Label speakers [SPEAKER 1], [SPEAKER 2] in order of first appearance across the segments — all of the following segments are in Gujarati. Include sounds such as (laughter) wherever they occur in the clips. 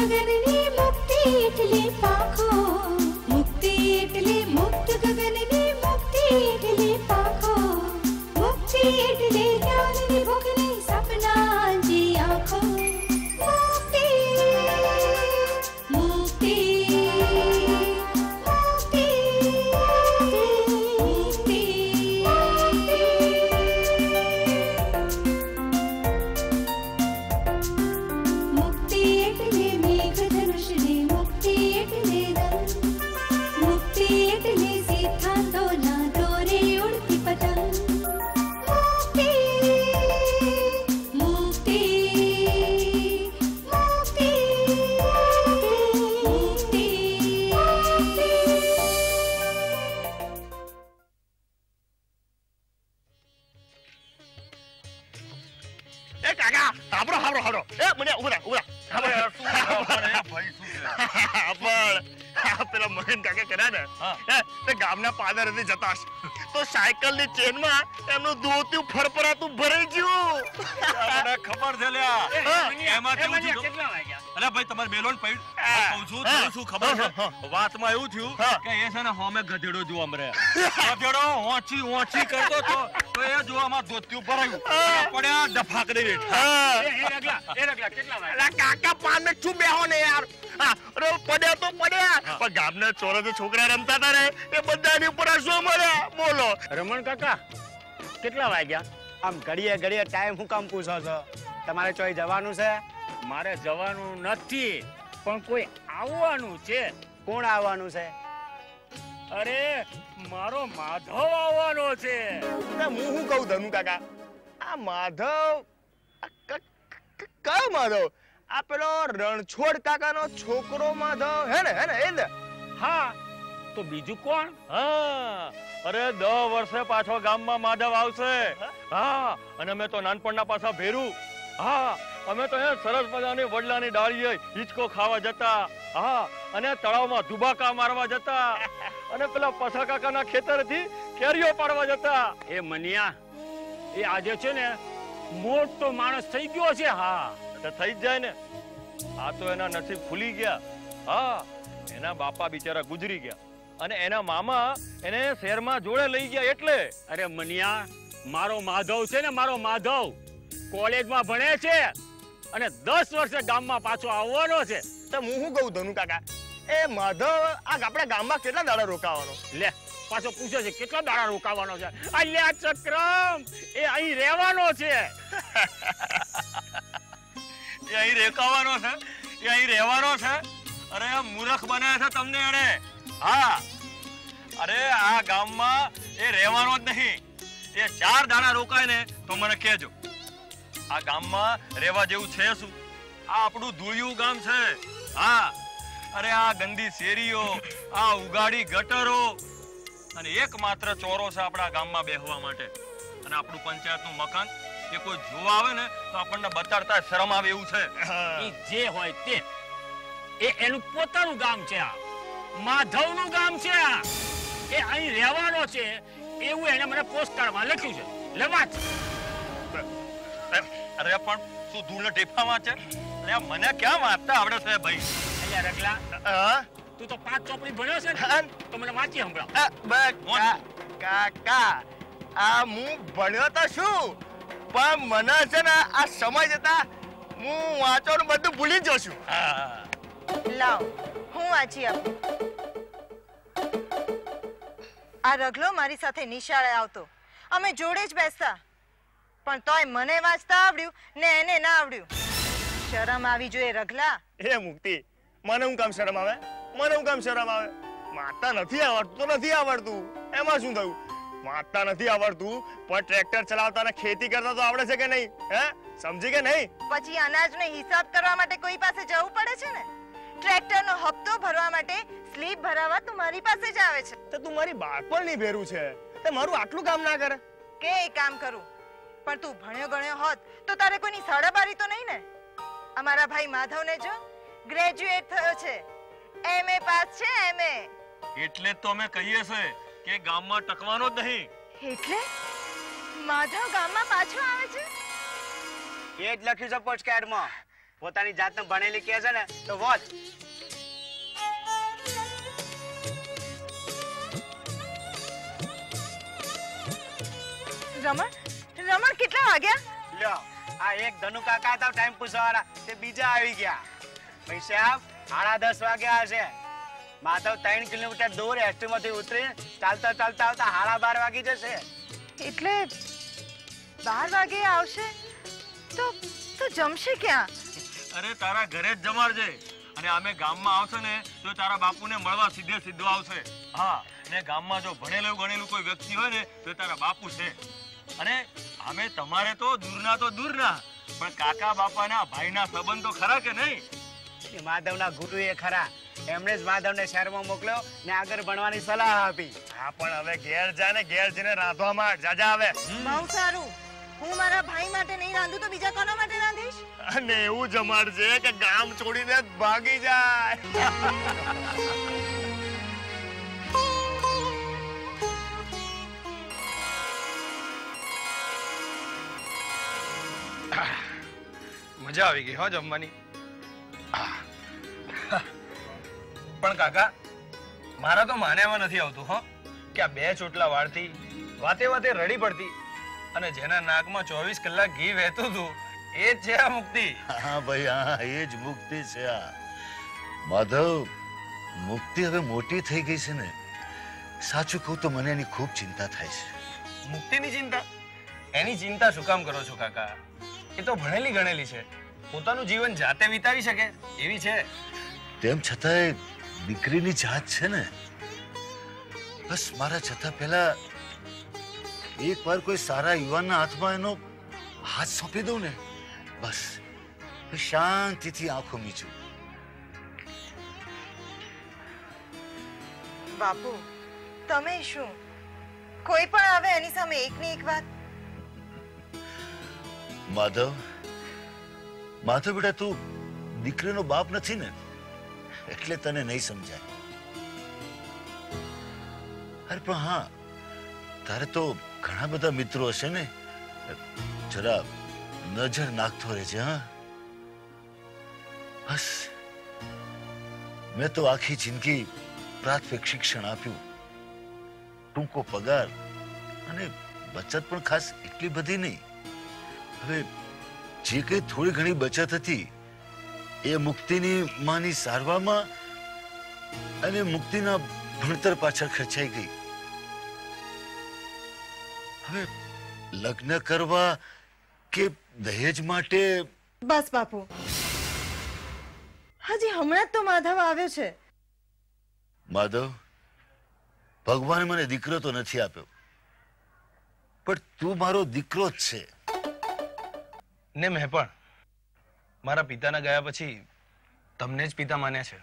[SPEAKER 1] गगने मुक्ते चले पाखो ચેનમાં એમનું ધોતિયું ફરફરાતું ભરાઈ ગયું
[SPEAKER 2] ખબર છે લ્યા.
[SPEAKER 1] હા.
[SPEAKER 2] કેવું ભાઈ તમારે મેલોન પૈડ કહું છું
[SPEAKER 1] હા.
[SPEAKER 2] શું ખબર છે? વાતમાં એવું થયું કે એ છે ને હોમે ગધેડો જોવા મળે. (laughs) ગધેડો ઓછી ઓછી કરતો તો તો એ જોવામાં ધોતિયું ભરાયું. અને પડ્યા ડફાક દઈ બેઠા.
[SPEAKER 1] હા. અલા કાકા પાને શું બેહો ને યાર? અરે પડ્યા તો પડ્યા. પણ ગામના ચોરો છોકરા રમતા હતા ને એ બધાની ઉપર શું મળ્યા બોલો.
[SPEAKER 3] રમણ કાકા કેટલા વાગ્યા? આમ ઘડીએ ઘડીએ ટાઈમ હું કામ પૂછો છો? તમારે ચોઈ જવાનું છે?
[SPEAKER 4] મારે જવાનું નથી પણ કોઈ આવવાનું છે?
[SPEAKER 3] કોણ આવવાનું છે?
[SPEAKER 4] અરે મારો માધવ આવવાનો છે.
[SPEAKER 1] હું શું કહું ધનુ કાકા? આ માધવ કયો માધવ? આ પેલો રણછોડ કાકાનો છોકરો માધવ હે ને હે ને એ ને.
[SPEAKER 4] હા તો બીજું કોણ?
[SPEAKER 2] હા અરે દસ વર્ષે પાછો ગામમાં માધવ આવશે. હા અને મેં તો નાનપણના પાછા ભેરું. હા અમે તો એ સરસ મજાની વડલાની ડાળીએ હિંચકો ખાવા જતા. હા અને તળાવમાં ધુબાકા મારવા જતા. અને પેલા પસા કાકાના ખેતરથી કેરીઓ પાડવા જતા.
[SPEAKER 4] એ મનિયા એ આજે છે ને મોટો માણસ થઈ ગયો છે હા.
[SPEAKER 2] એટલે થઈ જ જાય ને. આ તો એના નસીબ ખુલી ગયા. હા એના બાપા બિચારા ગુજરી ગયા. અને એના મામા એને શહેરમાં જોડે લઈ ગયા એટલે.
[SPEAKER 4] અરે મનિયા મારો માધવ છે ને મારો માધવ. કોલેજમાં ભણે છે. અને દસ વર્ષે ગામમાં પાછો આવવાનો છે.
[SPEAKER 1] તો હું શું કહું ધનુ કાકા? એ માધવ આ આપણા ગામમાં કેટલા દાડા રોકાવાનો?
[SPEAKER 4] લે પાછો પૂછે છે કેટલા દાડા રોકાવાનો છે? અલ્યા ચક્રમ એ અહીં રહેવાનો છે. (laughs)
[SPEAKER 2] એ અહીં રોકાવાનો છે એ અહીં રહેવાનો છે. અરે આ મૂર્ખ બનાવે છે તમને એણે હા. અરે આ ગામમાં એ રહેવાનો જ નહીં. એ ચાર દાડા રોકાય ને તો મને કહેજો. આ ગામમાં રહેવા જેવું છે શું? આ આપણું ધૂળિયું ગામ છે. હા. અરે આ ગંદી શેરીઓ, આ ઉગાડી ગટરો અને એકમાત્ર ચોરો છે આપણા ગામમાં બેહવા માટે. અને આપણું પંચાયતનું મકાન, એ કોઈ જોવા આવે ને, તો આપણને બતાડતા શરમ આવે એવું છે.
[SPEAKER 4] જે હોય તે. એ એનું પોતાનું ગામ છે આ. માધવનું ગામ છે આ. એ અહીં રહેવાનો છે. એવું એને મને પોસ્ટકાર્ડમાં લખ્યું છે. લે વાંચ
[SPEAKER 2] અરે પણ શું ધૂળ ઢેફામાં છે અરે મને ક્યાં વાંચતા આવડે છે ભાઈ?
[SPEAKER 4] અહીંયા રગલા
[SPEAKER 1] હા?
[SPEAKER 4] તું તો પાંચ ચોપડી ભણ્યો છે ને તો મને વાંચી
[SPEAKER 1] હમણાં કાકા આ હું ભણ્યો તો શું પણ મને છે ને આ સમય જતા હું વાંચવાનું બધું ભૂલી જઉં છું.
[SPEAKER 2] હા.
[SPEAKER 5] લાવ હું વાંચી આપું. આ રગલો મારી સાથે નિશાળે આવતો. અમે જોડે જ બેસતા. પણ તોય મને વાંચતા આવડ્યું ને એને ના આવડ્યું. શરમ આવી જોઈએ રઘલા.
[SPEAKER 1] એ મુક્તિ મને હું કામ શરમ આવે? મને હું કામ શરમ આવે? માતા નથી આવડતું તો નથી આવડતું. એમાં શું થયું? માતા નથી આવડતું પણ ટ્રેક્ટર ચલાવતા ને ખેતી કરતા તો આવડે છે કે નહીં? હે? સમજી કે નહીં?
[SPEAKER 5] પછી અનાજનો હિસાબ કરવા માટે કોઈ પાસે જવું પડે છે ને? ટ્રેક્ટરનો હપ્તો ભરવા માટે સ્લીપ ભરાવા તું મારી પાસે જ આવે છે.
[SPEAKER 1] તો તું મારી બાળપણની ભેરું છે. તે મારું આટલું કામ ના કરે.
[SPEAKER 5] કે કામ કરું? પણ તું ભણ્યો ગણ્યો હોત તો તારે કોઈની સાડાબારી તો નહીં ને? અમારા ભાઈ માધવને જો ગ્રેજ્યુએટ થયો છે. એમએ પાસ છે એમએ
[SPEAKER 2] એટલે તો અમે કહીએ છે કે ગામમાં ટકવાનો જ નહીં.
[SPEAKER 5] એટલે? માધવ ગામમાં પાછો આવે છે?
[SPEAKER 3] એ જ લખ્યું છે પોસ્ટકાર્ડમાં પોતાની જાતને ભણેલી કહે છે ને તો વોચ
[SPEAKER 5] રમણ રમણ કેટલા વાગ્યા?
[SPEAKER 3] લ્યો આ એક ધનુ કાકા હતા ટાઈમ પૂછવાના તે બીજા આવી ગયા. ભાઈ સાહેબ સાડા દસ વાગ્યા હશે. માધવ ત્રણ કિલોમીટર દૂર એસટીમાંથી ઉતરી ચાલતા ચાલતા આવતા સાડા બાર વાગી જશે.
[SPEAKER 5] એટલે બાર વાગે આવશે? તો તો જમશે ક્યાં?
[SPEAKER 2] અરે તારા ઘરે જ જમાડજે. અને અમે ગામમાં આવશે ને તો તારા બાપુને મળવા સીધે સીધો આવશે. હા ને ગામમાં જો ભણેલું ગણેલું કોઈ વ્યક્તિ હોય ને તો તારા બાપુ છે. અને અમે તમારે તો દૂરના તો દૂરના પણ કાકા બાપાના ભાઈના સંબંધ તો ખરા કે નહીં?
[SPEAKER 3] એ માધવના ગુરુ એ ખરા. એમણે જ માધવને શહેરમાં મોકલ્યો ને આગળ ભણવાની સલાહ આપી.
[SPEAKER 1] હા પણ હવે ઘેર જા ને ઘેર જઈને રાંધવામાં જાજા આવે.
[SPEAKER 5] બહુ સારું. હું મારા ભાઈ માટે નહીં રાંધું તો બીજા કોના માટે રાંધીશ?
[SPEAKER 1] અને એવું જમાડજે કે ગામ છોડીને જ ભાગી જાય.
[SPEAKER 6] મજા આવી ગઈ હો જમવાની. પણ કાકા મારા તો માન્યામાં નથી આવતું હો કે આ બે ચોટલા વાળતી વાતે વાતે રડી પડતી અને જેના નાકમાં ચોવીસ કલાક ઘી વહેતું હતું એ જ છે આ મુક્તિ.
[SPEAKER 7] હા ભાઈ હા એ જ મુક્તિ છે આ. માધવ મુક્તિ હવે મોટી થઈ ગઈ છે ને. સાચું કહું તો મને એની ખૂબ ચિંતા થાય છે.
[SPEAKER 6] મુક્તિની ચિંતા? એની ચિંતા શું કામ કરો છો કાકા? એ તો ભણેલી ગણેલી છે. પોતાનું જીવન જાતે વિતાવી શકે એવી છે.
[SPEAKER 7] તેમ છતાંય દીકરીની જાત છે ને. બસ મારા છતાં પહેલા એક વાર કોઈ સારા યુવાનના હાથમાં એનો હાથ સોંપી દઉં ને બસ. શાંતિથી આંખો મીચું.
[SPEAKER 5] બાપુ તમે શું? કોઈ પણ આવે એની સામે એકની એક વાત?
[SPEAKER 7] માધવ માધવ બેટા, તું દીકરીનો બાપ નથી ને? એટલે તને નહીં સમજાય. અરે, પણ હા, તારે તો ઘણા બધા મિત્રો હશે ને? જરા નજર નાખતો રહેજે, હા? બસ. મેં તો આખી જિંદગી પ્રાથમિક શિક્ષણ આપ્યું. ટૂંકો પગાર અને બચત પણ ખાસ એટલી બધી નહીં. હવે જે કઈ થોડી ઘણી બચત હતી એ મુક્તિની માની સારવારમાં અને મુક્તિના ભણતર પાછળ ખર્ચાઈ ગઈ. હવે લગ્ન કરવા કે દહેજ માટે?
[SPEAKER 5] બસ બાપુ. હજી હમણાં તો માધવ આવ્યો છે.
[SPEAKER 7] માધવ ભગવાન મને દીકરો તો નથી આપ્યો. પણ તું મારો દીકરો જ છે.
[SPEAKER 6] ને મેં પણ મારા પિતાના ગયા પછી તમને જ પિતા માન્યા છે.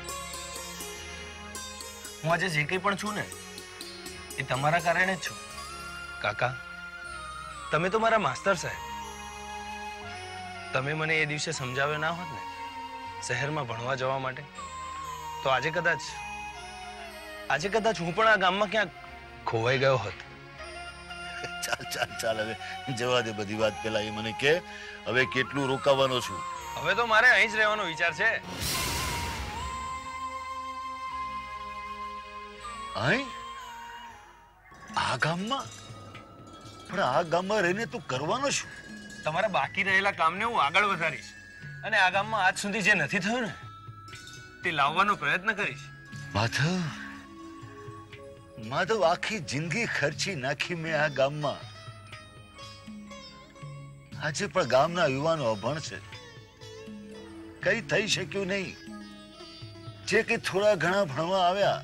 [SPEAKER 6] હું આજે જે કંઈ પણ છું ને, એ તમારા કારણે જ છું. કાકા, તમે તો મારા માસ્તર સાહેબ. તમે મને એ દિવસે સમજાવ્યો ના હોત ને, શહેરમાં ભણવા જવા માટે, તો આજે કદાચ આજે કદાચ હું પણ આ ગામમાં ક્યાંક ખોવાઈ ગયો હોત.
[SPEAKER 7] ચાલ ચાલ ચાલ હવે જવા દે બધી વાત પેલા એ મને કે હવે કેટલું રોકાવાનો છું.
[SPEAKER 6] હવે તો મારે અહીં જ રહેવાનો વિચાર છે.
[SPEAKER 7] અહીં? આ ગામમાં? પણ આ ગામમાં રહીને તું કરવાનો શું
[SPEAKER 6] તમારા બાકી રહેલા કામને હું આગળ વધારીશ. અને આ ગામમાં આજ સુધી જે નથી થયું ને તે લાવવાનો પ્રયત્ન કરીશ.
[SPEAKER 7] માધવ માધવ આખી જિંદગી ખર્ચી નાખી મેં આ ગામમાં. આજે પણ ગામના યુવાનો અભણ છે. કઈ થઈ શક્યું નહીં. જે કે થોડા ઘણા ભણવા આવ્યા,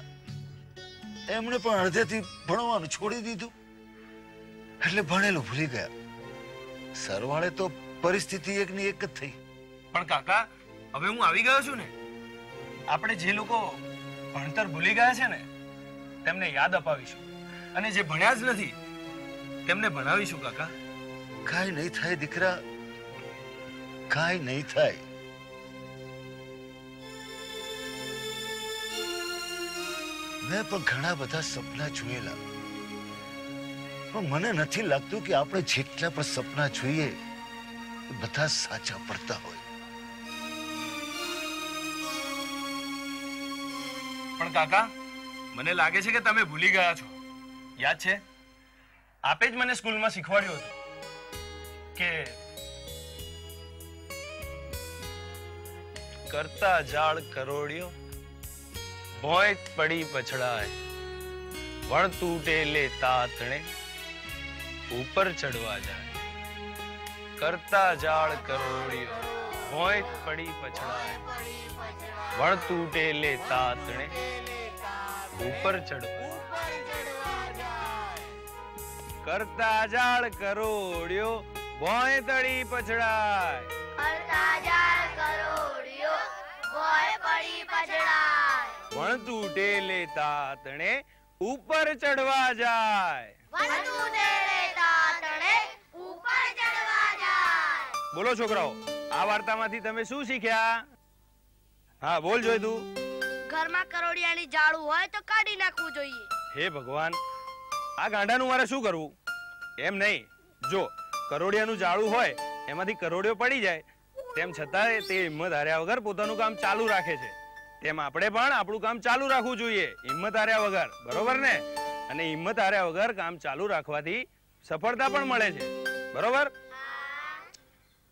[SPEAKER 7] એમણે પણ અડધેથી ભણવાનું છોડી દીધું. એટલે ભણેલું ભૂલી ગયા. સરવાળે તો પરિસ્થિતિ એકની એક જ થઈ.
[SPEAKER 6] પણ કાકા, હવે હું આવી ગયો છું ને. આપણે જે લોકો ભણતર ભૂલી ગયા છે ને તેમને યાદ અપાવીશું. અને જે ભણ્યા જ નથી તેમને ભણાવીશું કાકા.
[SPEAKER 7] કાંઈ નહીં થાય દીકરા. કાંઈ નહીં થાય. મેં પણ ઘણા બધા સપના જોયેલા. પણ મને નથી લાગતું કે આપણે જેટલા પણ સપના જોઈએ બધા સાચા પડતા હોય.
[SPEAKER 6] પણ કાકા મને લાગે છે કે તમે ભૂલી ગયા છો. યાદ છે? આપે જ મને સ્કૂલમાં શીખવાડ્યું હતું કે કરતા જાળ કરોડિયો ભોય પડી પછડાય વણ તૂટે લે તાતણે, ઉપર ચડવા જાય. કરતા જાળ કરોડિયો ભોય પડી પછડાય વણ તૂટે લે તાતણે ઉપર ચડવા કરતા જાળ કરોડિયો ભોય તળી પછડાય.
[SPEAKER 8] કરતા જાળ કરોડિયો ભોય પડી પછડાય.
[SPEAKER 6] વણ તૂટે લેતા તણે ચડવા જાય.
[SPEAKER 8] ઉપર ચડવા જાય.
[SPEAKER 6] બોલો છોકરાઓ આ વાર્તામાંથી તમે શું શીખ્યા? હા બોલ જોઈ તું.
[SPEAKER 8] ઘરમાં કરોડિયાની જાળું હોય તો કાઢી નાખવું જોઈએ.
[SPEAKER 6] હે ભગવાન આ ગાંડાનું મારે શું કરવું? એમ નહીં. જો કરોડિયાનું જાળું હોય એમાંથી કરોડિયો પડી જાય. તેમ છતાં તે હિંમત હાર્યા વગર પોતાનું કામ ચાલુ રાખે છે. તેમ આપણે પણ આપણું કામ ચાલુ રાખવું જોઈએ. હિંમત હાર્યા વગર બરોબર ને? અને હિંમત હાર્યા વગર કામ ચાલુ રાખવાથી સફળતા પણ મળે છે. બરોબર?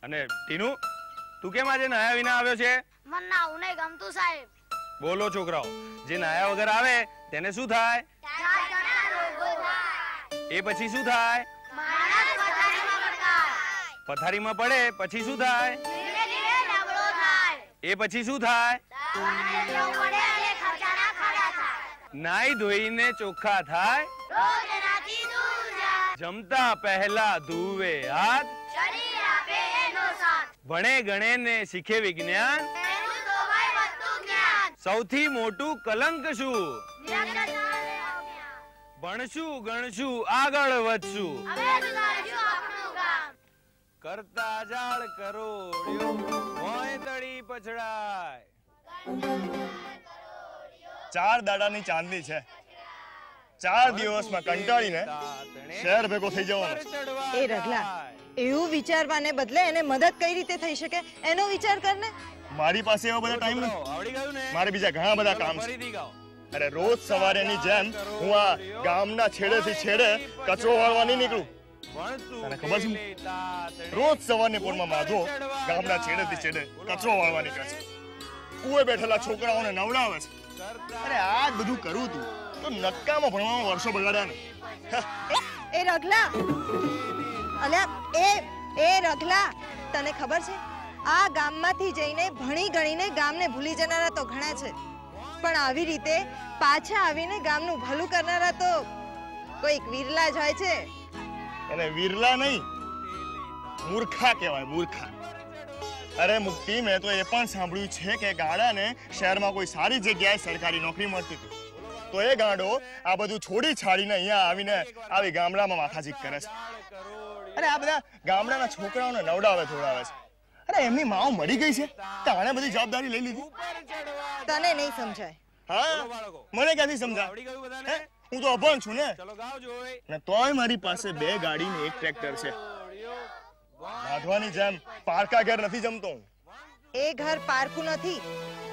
[SPEAKER 6] અને ટીનુ તું કેમ આજે નયા વિના આવ્યો છે?
[SPEAKER 8] મને ના નહીં ગમતું સાહેબ.
[SPEAKER 6] બોલો છોકરાઓ જે નાયા વગર આવે તેને શું થાય? એ પછી શું થાય?
[SPEAKER 8] પથારીમાં
[SPEAKER 6] પડે પછી શું થાય? એ પછી શું થાય? નાઈ ધોઈને ચોખ્ખા થાય? જમતા પહેલા ધુવે હાથ? ભણે ગણે ને શીખે વિજ્ઞાન? સૌથી મોટું કલંક શું? ભણશું ગણશું આગળ વધશું. કરતા જાળ કરોડિયો તળી પછડાય.
[SPEAKER 1] ચાર દાડાની ચાંદની છે. ચાર દિવસમાં કંટાળીને શહેર ભેગો થઈ જવાનો
[SPEAKER 5] એ રગલા એવું વિચારવાને બદલે એને મદદ કઈ રીતે થઈ શકે? એનો વિચાર કર ને
[SPEAKER 1] મારી પાસે એવા બધા ટાઈમ નથી
[SPEAKER 6] આવડી ગયું ને?
[SPEAKER 1] મારે બીજા ઘણા બધા કામ છે. અરે રોજ સવારે ની જેમ હું આ ગામના છેડેથી છેડે કચરો વાળવા નહીં નીકળું. તને ખબર છે? રોજ સવારની પોરમાં માધો ગામના છેડેથી છેડે કચરો વાળવા નીકળે છે. કુએ બેઠેલા છોકરાઓને નવડાવે છે. અરે આ જ બધું કરું તું. તો નક્કામાં ભણવામાં વર્ષો બગાડ્યા ને.
[SPEAKER 5] એ રગલા અલ્યા એ એ રગલા તને ખબર છે? આ ગામમાંથી જઈને ભણી ગણીને ગામને ભૂલી જનારા તો ઘણા છે. પણ આવી રીતે પાછા આવીને ગામનું ભલું કરનારા તો કોઈક વિરલા જ હોય છે.
[SPEAKER 1] એને વિરલા નહીં, મૂર્ખા કહેવાય, મૂર્ખા. અરે મુક્તિ, મેં તો એ પણ સાંભળ્યું છે કે ગાડાને શહેરમાં કોઈ સારી જગ્યાએ સરકારી નોકરી મળતી હતી. તો એ ગાંડો આ બધું છોડી છાડીને અહીંયા આવીને આવી ગામડામાં માથાજીક કરે છે. અરે આ બધા ગામડાના છોકરાઓને નવડાવે, ધોડાવે છે. અરે એમની માઓ મરી ગઈ છે. તો બધી જવાબદારી લઈ લીધી.
[SPEAKER 5] તને નહીં સમજાય.
[SPEAKER 1] હા? મને ક્યાંથી સમજા
[SPEAKER 6] આવડી ગયું
[SPEAKER 1] હે? તો અભણ છું ને? ને તોય મારી પાસે બે ગાડી ને એક ટ્રેક્ટર છે. બાંધવાની જેમ પારકા ઘર નથી જમતો હું.
[SPEAKER 5] એ ઘર પારકું નથી.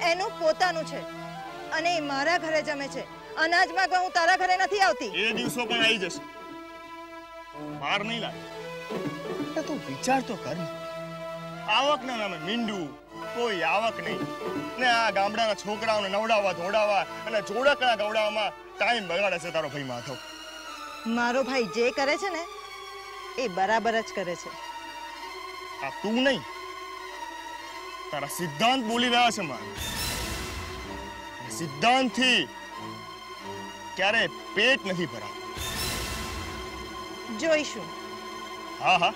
[SPEAKER 5] એનું પોતાનું છે. અને એ મારા ઘરે જમે છે. અનાજ માંગવા હું તારા ઘરે નથી આવતી.
[SPEAKER 1] એ દિવસો પણ આવી જશે. માર નહીં લાગે. તું વિચાર તો કર. આવકના નામે મીંડું કોઈ આવક નહીં. ને આ ગામડાના છોકરાઓને નવડાવવા ધોડાવવા અને જોડકણા ગવડાવવામાં ટાઈમ બગાડે છે તારો ભાઈ માધવ.
[SPEAKER 5] મારો ભાઈ જે કરે છે ને એ બરાબર જ કરે છે.
[SPEAKER 1] આ તું નહીં. તારા સિદ્ધાંત બોલી રહ્યા છે મારે. સિદ્ધાંતથી ક્યારે પેટ નથી ભરાતું.
[SPEAKER 5] જોઈશું.
[SPEAKER 1] હા હા.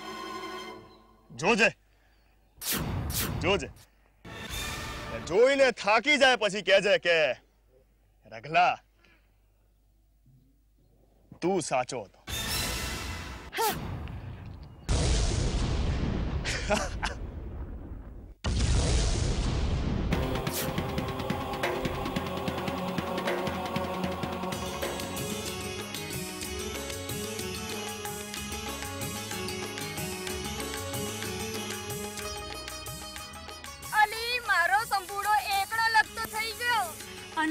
[SPEAKER 1] જોજે. જોજે. ને જોઈને થાકી જાય પછી કહેજે કે રઘલા તું સાચો હતો. (laughs)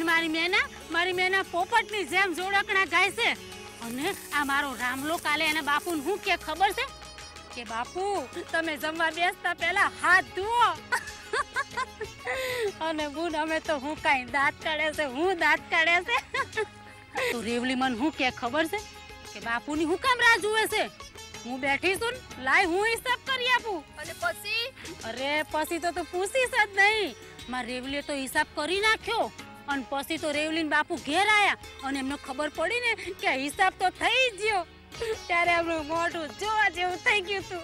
[SPEAKER 9] અને મારી મેના મારી મેના પોપટની જેમ જોડકણા ગાય છે. અને આ મારો રામલો કાલે એના બાપુને હું કે ખબર છે? કે બાપુ તમે જમવા બેસતા પહેલા હાથ ધુઓ. અને બુન અમે તો હું કાંઈ દાંત કાઢે છે હું દાંત કાઢે છે. તો રેવલી મન હું કે ખબર છે? કે બાપુની હું કામ રાહ જુએ છે? હું બેઠી છું લાય હું હિસાબ કરી આપું.
[SPEAKER 10] અને પછી?
[SPEAKER 9] અરે પછી તો તું પૂછીશ જ નહીં. માર રેવલીએ તો હિસાબ કરી નાખ્યો. અને પછી તો રેવલીન બાપુ ઘેર આયા અને એમને ખબર પડી ને કે હિસાબ તો થઈ જ ગયો. ત્યારે એમનું મોઢું જોવા જેવું થઈ ગયું તું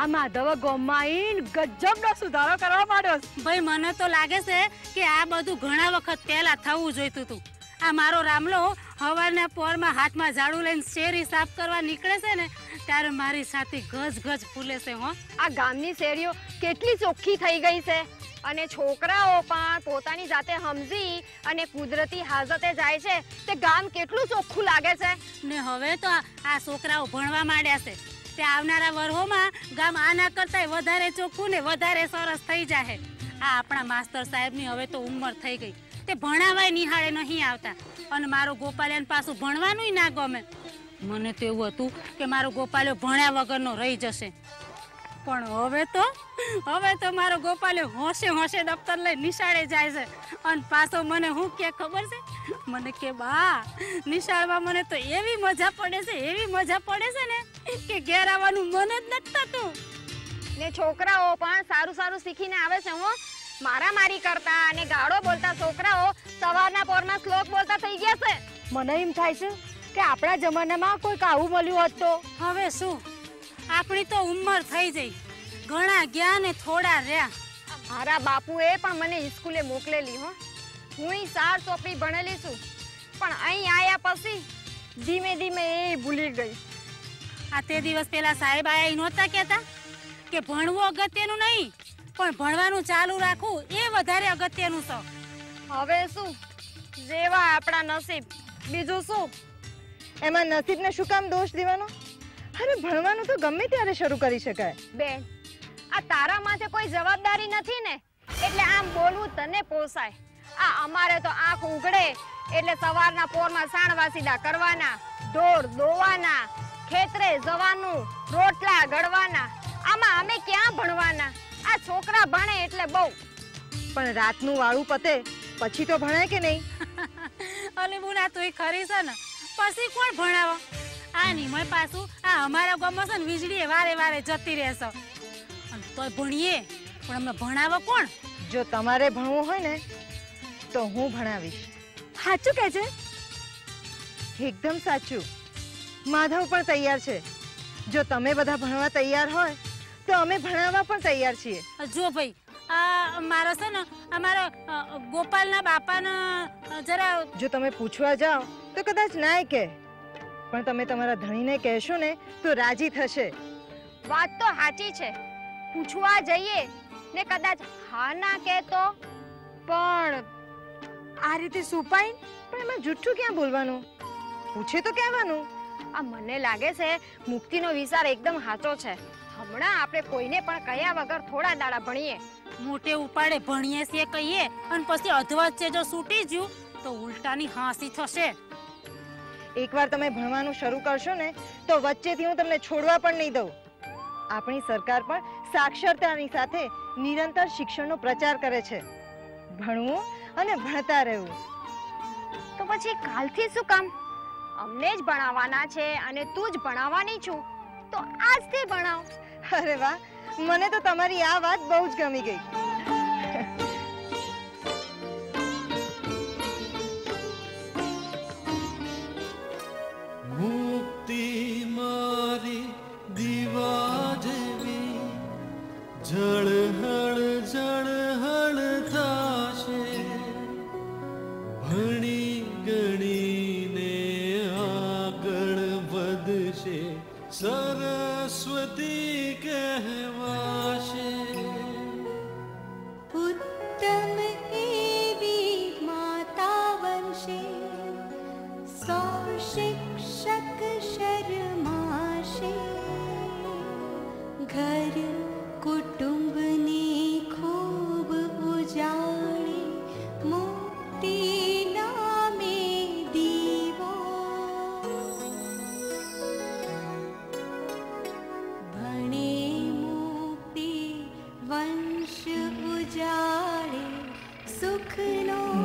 [SPEAKER 10] આમાં દવા ગોમાઈન ગજબનો સુધારો કરવા માંડ્યો
[SPEAKER 9] ભાઈ મને તો લાગે છે કે આ બધું ઘણા વખત પહેલા થવું જોઈતું હતું. આ મારો રામલો હવારના પોરમાં હાથમાં ઝાડુ લઈને શેરી સાફ કરવા નીકળે છે ને ત્યારે મારી સાથે ગજ ગજ ફૂલે છે હો.
[SPEAKER 10] આ ગામની શેરીઓ કેટલી ચોખ્ખી થઈ ગઈ છે. અને છોકરાઓ પણ પોતાની જાતે સમજી અને કુદરતી હાજતે જાય છે. તે ગામ કેટલું ચોખ્ખું લાગે છે?
[SPEAKER 9] ને હવે તો આ- છોકરાઓ ભણવા માંડ્યા છે. તે આવનારા વર્ષોમાં ગામ આના કરતાંય વધારે ચોખ્ખું ને વધારે સરસ થઈ જાય આ આપણા માસ્તર સાહેબની હવે તો ઉંમર થઈ ગઈ. તે ભણાવાય નિહાળે નહીં આવતા. અને મારો ગોપાલિયાન પાછું ભણવાનુંય ના ગમે. મને તો એવું હતું કે મારો ગોપાલ્યો ભણ્યા વગરનો રહી જશે. પણ હવે તો હવે તો મારો ગોપાલે હોશે હોશે દફતર લઈ નિશાળે જાય છે. અને પાછો મને હું કે ખબર છે? મને કે બા નિશાળમાં મને તો એવી મજા પડે છે એવી મજા પડે છે ને કે ઘેર આવવાનું મન જ નથી થતું.
[SPEAKER 10] ને છોકરાઓ પણ સારું સારું શીખીને આવે છે હું. મારા મારી કરતા અને ગાળો બોલતા છોકરાઓ સવારના પોરમાં શ્લોક બોલતા થઈ ગયા છે. મને એમ થાય છે કે આપણા જમાનામાં કોઈક આવું મળ્યું હતું
[SPEAKER 9] હવે શું? આપણી તો ઉંમર થઈ જઈ ઘણા ગયા ને થોડા રહ્યા.
[SPEAKER 10] મારા બાપુએ પણ મને સ્કૂલે મોકલેલી હો. હું સાર ચોપડી ભણેલી છું પણ અહીં આયા પછી ધીમે ધીમે એ ભૂલી ગઈ.
[SPEAKER 9] આ તે દિવસ પેલા સાહેબ આયા નહોતા કહેતા કે ભણવું અગત્યનું નહીં પણ ભણવાનું ચાલુ રાખવું એ વધારે અગત્યનું છે.
[SPEAKER 10] હવે શું? જેવા આપણા નસીબ બીજું શું?
[SPEAKER 5] એમાં નસીબને શું કામ દોષ દેવાનો? અરે ભણવાનું તો ગમે ત્યારે શરૂ કરી શકાય.
[SPEAKER 10] બેન આ તારા માથે કોઈ જવાબદારી નથી ને? એટલે આમ બોલવું તને પોસાય. આ અમારે તો આંખ ઉગડે એટલે સવારના પોરમાં સાણવાસીડા કરવાના ઢોર દોવાના ખેતરે જવાનું રોટલા ગળવાના. આમાં અમે ક્યાં ભણવાના? આ છોકરા ભણે એટલે બહુ.
[SPEAKER 5] પણ રાતનું વાળું પતે પછી તો ભણાય કે નહીં? (laughs)
[SPEAKER 9] અલી બુના તું ખરી છે ને? પછી કોણ ભણાવો? આ નિમળ પાછું આ અમારા ગામમાં છે ને વીજળી વારે વારે જતી રહેશે અને તોય ભણીએ પણ અમને ભણાવો કોણ?
[SPEAKER 5] જો તમારે ભણવું હોય ને તો હું ભણાવીશ.
[SPEAKER 10] સાચું કે છે?
[SPEAKER 5] એકદમ સાચું. માધવ પણ તૈયાર છે. જો તમે બધા ભણવા તૈયાર હોય તો અમે ભણાવવા પણ તૈયાર છીએ.
[SPEAKER 9] જો ભાઈ આ મારો છે ને અમારા ગોપાલના બાપાના જરા
[SPEAKER 5] જો તમે પૂછવા જાઓ તો કદાચ નાય કે પણ તમે તમારા ધણીને કહેશો ને તો રાજી થશે.
[SPEAKER 10] વાત તો સાચી છે. પૂછવા જઈએ ને કદાચ હા ના કહેતો તો? પણ આ રીતે સુપાઈ?
[SPEAKER 5] પણ એમાં જુઠ્ઠું ક્યાં બોલવાનું? પૂછે તો કહેવાનું
[SPEAKER 10] આ મને લાગે છે મુક્તિનો વિચાર એકદમ સાચો છે. હમણાં આપણે કોઈને પણ કહ્યા વગર થોડા દાડા ભણીએ.
[SPEAKER 9] મોટે ઉપાડે ભણીએ છીએ કહીએ અને પછી અધવચ્ચે જો છૂટી જ્યું તો ઉલટાની હાંસી થશે.
[SPEAKER 5] એકવાર તમે ભણવાનું શરૂ કરશો ને તો વચ્ચેથી હું તમને છોડવા પણ નહીં દઉં. આપણી સરકાર પણ સાક્ષરતાની સાથે નિરંતર શિક્ષણનો પ્રચાર કરે છે. ભણવું અને ભણતા રહેવું.
[SPEAKER 10] તો પછી કાલથી શું કામ? અમને જ ભણાવવાના છે અને તું જ ભણાવવાની છું. તો આજથી ભણાવ.
[SPEAKER 5] અરે વાહ મને તો તમારી આ વાત બહુ જ ગમી ગઈ.
[SPEAKER 11] મારી દીવા જેવી જળહળ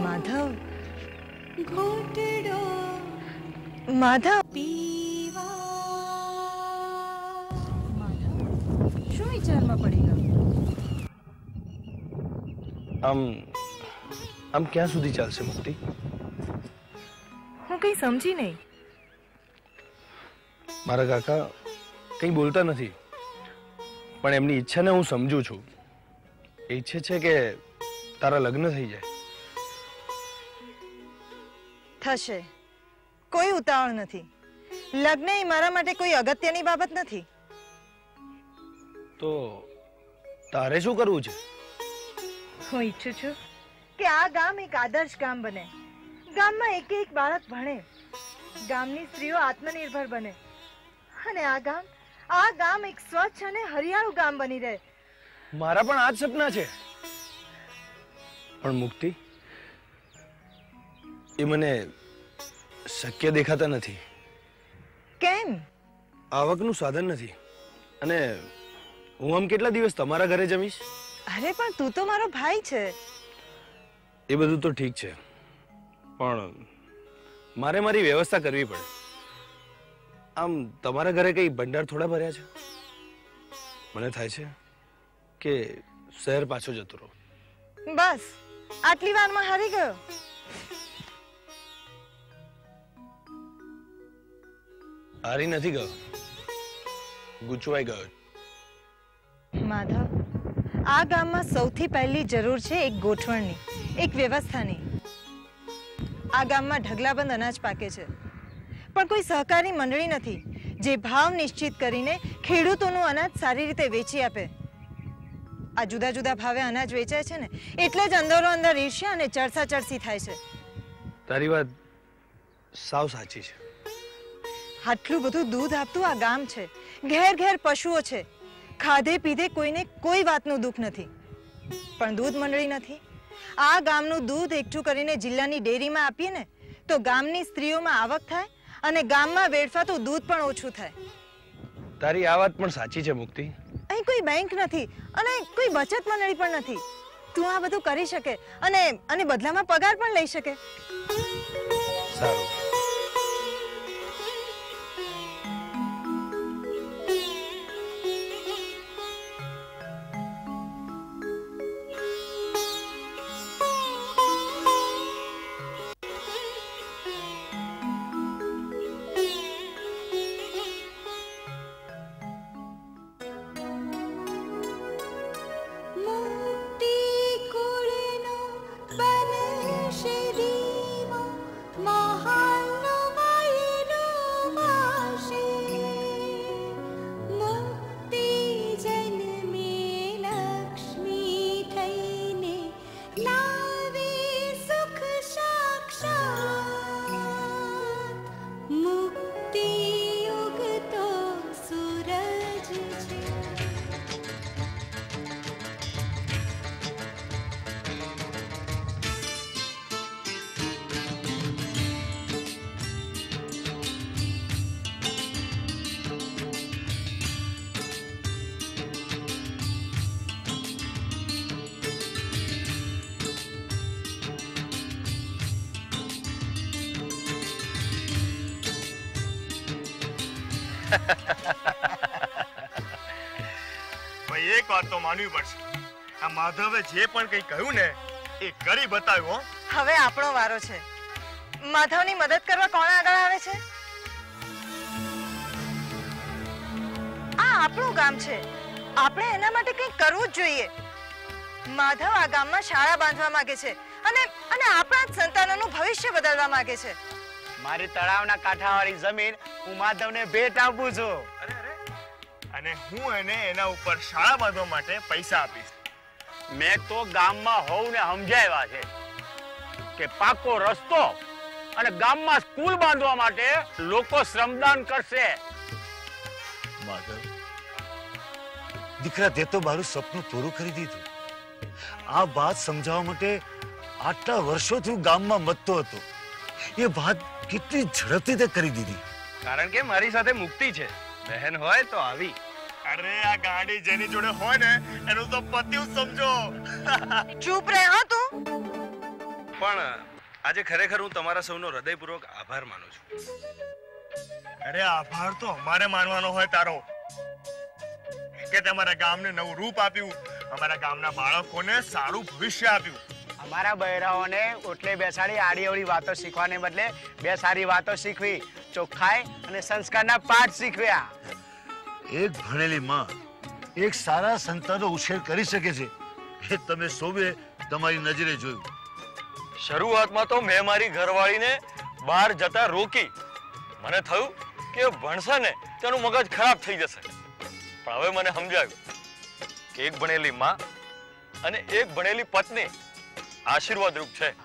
[SPEAKER 5] માધવ.
[SPEAKER 12] ઘૂંટડો
[SPEAKER 5] માધવ.
[SPEAKER 13] શું વિચારમાં પડી ગયો?
[SPEAKER 6] આમ આમ ક્યાં સુધી ચાલશે મુક્તિ?
[SPEAKER 13] હું કઈ સમજી નહીં.
[SPEAKER 6] મારા કાકા કંઈ બોલતા નથી. પણ એમની ઈચ્છાને હું સમજુ છું. ઈચ્છે છે કે તારા લગ્ન થઈ જાય.
[SPEAKER 5] થશે. કોઈ ઉતાવળ નથી. લગ્ન એ મારા માટે કોઈ અગત્યની બાબત નથી.
[SPEAKER 6] તો તારે શું કરવું છે?
[SPEAKER 5] હું ઈચ્છું છું કે આ ગામ એક આદર્શ ગામ બને. ગામમાં એક એક બાળક ભણે. ગામની સ્ત્રીઓ આત્મનિર્ભર બને. અને આ ગામ આ ગામ એક સ્વચ્છ અને હરિયાળું ગામ બની રહે.
[SPEAKER 6] મારા પણ આ જ સપના છે. પણ મુક્તિ? એ મને શક્ય દેખાતા નથી.
[SPEAKER 5] કેમ?
[SPEAKER 6] આવકનું સાધન નથી. અને હું આમ કેટલા દિવસ તમારા ઘરે જમીશ?
[SPEAKER 5] અરે પણ તું તો મારો ભાઈ છે.
[SPEAKER 6] એ બધું તો ઠીક છે. પણ મારે મારી વ્યવસ્થા કરવી પડે. આમ તમારા ઘરે કઈ ભંડાર થોડા ભર્યા છે? મને થાય છે કે શહેર પાછો જતો રહો.
[SPEAKER 5] બસ. આટલી વારમાં હારી ગયો?
[SPEAKER 6] હારી નથી ગયો. ગુચવાઈ ગયો.
[SPEAKER 5] માધવ આ ગામમાં સૌથી પહેલી જરૂર છે એક ગોઠવણની એક વ્યવસ્થાની. આ ગામમાં ઢગલાબંધ અનાજ પાકે છે. પણ કોઈ સહકારી મંડળી નથી જે ભાવ નિશ્ચિત કરીને ખેડૂતોનું અનાજ સારી રીતે વેચી આપે. આ જુદા જુદા ભાવે અનાજ વેચાય છે ને એટલે જ અંદરો અંદર ઈર્ષ્યા અને ચરસા ચરસી થાય છે.
[SPEAKER 6] તારી વાત સાવ સાચી છે.
[SPEAKER 5] આટલું બધું દૂધ આપતું આ ગામ છે. ઘેર ઘેર પશુઓ છે. ખાધે પીધે કોઈને કોઈ વાતનું દુઃખ નથી. પણ દૂધ મંડળી નથી. આ ગામનું દૂધ એકઠું કરીને જિલ્લાની ડેરીમાં આપીએ ને તો ગામની સ્ત્રીઓમાં આવક થાય અને ગામમાં વેડફાતું દૂધ પણ ઓછું થાય.
[SPEAKER 6] તારી આ વાત પણ સાચી છે મુક્તિ.
[SPEAKER 5] અહીં કોઈ બેંક નથી અને કોઈ બચત મંડળી પણ નથી. તું આ બધું કરી શકે અને અને બદલામાં પગાર પણ લઈ શકે.
[SPEAKER 6] સારું.
[SPEAKER 1] ભાઈ, એક વાત તો માનવી પડશે. આ માધવે જે પણ કંઈ કહ્યું ને, એ કરી બતાવ્યો
[SPEAKER 5] હવે આપણો વારો છે. માધવની મદદ કરવા કોણ આગળ આવે છે? આ આપણું ગામ છે. આપણે એના માટે કંઈક કરવું જ જોઈએ. માધવ આ ગામમાં શાળા બાંધવા માંગે છે અને અને આપણા સંતાનોનું ભવિષ્ય બદલવા માંગે છે.
[SPEAKER 3] મારી તળાવના કાંઠાવાળી જમીન હું માધવને ભેટ આપું છું.
[SPEAKER 1] અને હું એને એના ઉપર શાળા બાંધવા માટે પૈસા આપીશ.
[SPEAKER 4] મેં તો ગામમાં હોવને સમજાવ્યા છે કે પાકો રસ્તો અને ગામમાં સ્કૂલ બાંધવા માટે લોકો શ્રમદાન કરશે.
[SPEAKER 7] માધવ દીકરા તે તો મારું સપનું પૂરું કરી દીધું. આ વાત સમજાવવા માટે આટલા વર્ષોથી હું ગામમાં મતતો હતો. એ વાત કેટલી ઝડપથી તે કરી દીધી.
[SPEAKER 6] કારણ કે મારી સાથે મુક્તિ છે. બહેન હોય તો આવી.
[SPEAKER 1] અરે આ ગાડી જેની જોડે હોય ને એનું તો પત્યું સમજો. (laughs)
[SPEAKER 5] ચૂપ રહે હા તું.
[SPEAKER 6] પણ આજે ખરેખર હું તમારા સૌનો હૃદયપૂર્વક આભાર માનું છું.
[SPEAKER 1] અરે આભાર તો અમારે માનવાનો હોય તારો. કે તમારા ગામને નવું રૂપ આપ્યું અમારા ગામના બાળકોને સારું ભવિષ્ય આપ્યું.
[SPEAKER 3] અમારા બહેરાઓને ઓટલે બેસાડી આડી અવળી વાતો શીખવાને બદલે બે સારી વાતો શીખવી ચોખ્ખાઈ અને સંસ્કારના પાઠ શીખવ્યા.
[SPEAKER 7] એક ભણેલી માં એક સારા સંતાનો ઉછેર કરી શકે છે. એ તમે સૌએ તમારી નજરે જોયું.
[SPEAKER 2] શરૂઆતમાં તો મેં મારી ઘરવાળીને બહાર જતા રોકી. મને થયું કે ભણશે ને તેનું મગજ ખરાબ થઈ જશે. પણ હવે મને સમજાયું કે એક ભણેલી માં અને એક ભણેલી પત્ની આશીર્વાદરૂપ છે
[SPEAKER 12] મુક્તિ